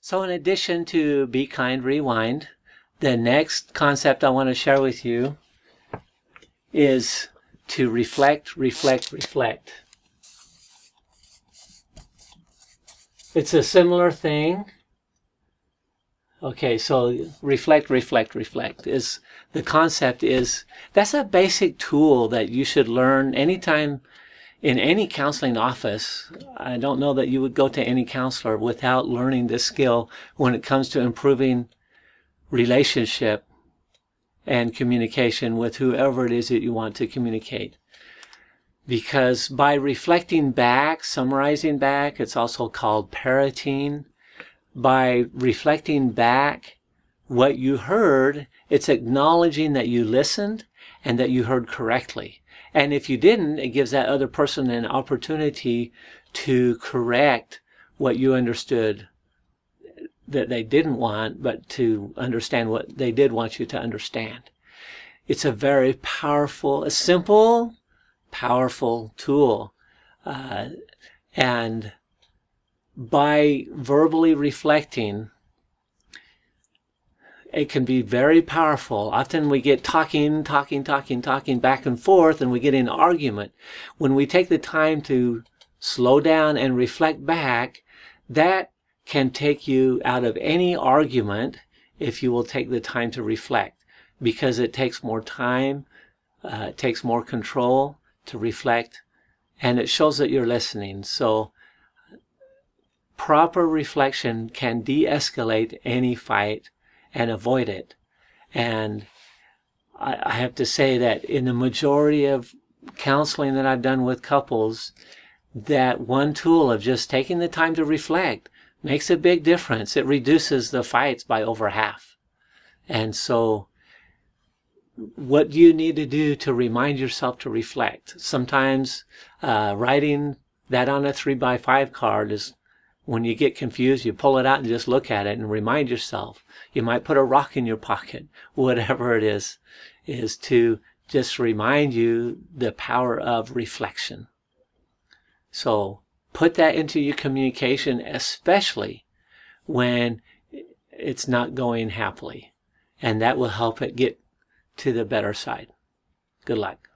So in addition to Be Kind Rewind, the next concept I want to share with you is to reflect, reflect, reflect. It's a similar thing. Okay, so reflect, reflect, reflect is the concept is that's a basic tool that you should learn anytime in any counseling office. I don't know that you would go to any counselor without learning this skill when it comes to improving relationship and communication with whoever it is that you want to communicate. Because by reflecting back, summarizing back, it's also called parroting. By reflecting back what you heard, it's acknowledging that you listened and that you heard correctly. And if you didn't, it gives that other person an opportunity to correct what you understood that they didn't want, but to understand what they did want you to understand. It's a very powerful, a simple, powerful tool. Uh, and by verbally reflecting, it can be very powerful. Often we get talking, talking, talking, talking back and forth, and we get in argument. When we take the time to slow down and reflect back, that can take you out of any argument if you will take the time to reflect because it takes more time, uh, it takes more control to reflect, and it shows that you're listening. So, proper reflection can de escalate any fight and avoid it. And I, I have to say that in the majority of counseling that I've done with couples, that one tool of just taking the time to reflect makes a big difference. It reduces the fights by over half. And so, what do you need to do to remind yourself to reflect? Sometimes uh, writing that on a three by five card is when you get confused, you pull it out and just look at it and remind yourself. You might put a rock in your pocket, whatever it is, is to just remind you the power of reflection. So put that into your communication, especially when it's not going happily. And that will help it get to the better side. Good luck.